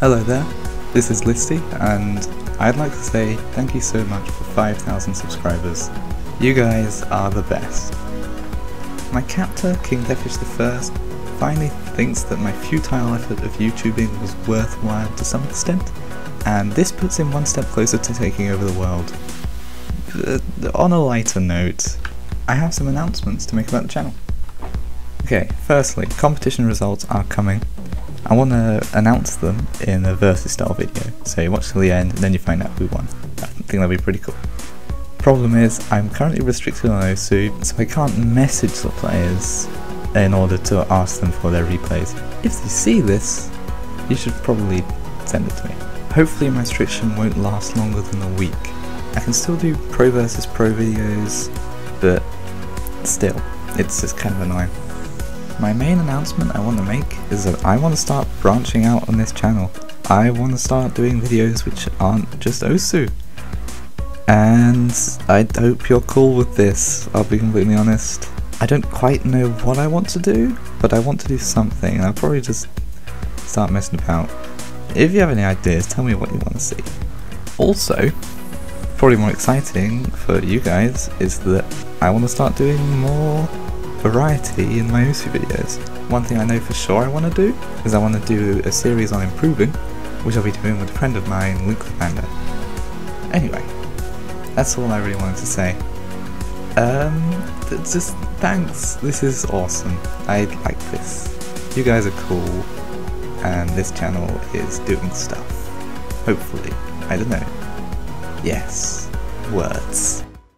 Hello there, this is Listie, and I'd like to say thank you so much for 5,000 subscribers. You guys are the best. My captor, King Thefish I, finally thinks that my futile effort of YouTubing was worthwhile to some extent, and this puts him one step closer to taking over the world. Uh, on a lighter note, I have some announcements to make about the channel. Okay, firstly, competition results are coming. I want to announce them in a versus style video, so you watch till the end and then you find out who won. I think that'd be pretty cool. Problem is, I'm currently restricted on OSU, so I can't message the players in order to ask them for their replays. If they see this, you should probably send it to me. Hopefully my restriction won't last longer than a week. I can still do pro versus pro videos, but still, it's just kind of annoying. My main announcement I want to make is that I want to start branching out on this channel. I want to start doing videos which aren't just Osu. And I hope you're cool with this, I'll be completely honest. I don't quite know what I want to do, but I want to do something, and I'll probably just start messing about. If you have any ideas, tell me what you want to see. Also, probably more exciting for you guys is that I want to start doing more variety in my Osu videos. One thing I know for sure I want to do is I want to do a series on improving, which I'll be doing with a friend of mine, Luke Panda. Anyway, that's all I really wanted to say. Um, just thanks. This is awesome. I like this. You guys are cool, and this channel is doing stuff. Hopefully. I don't know. Yes. Words.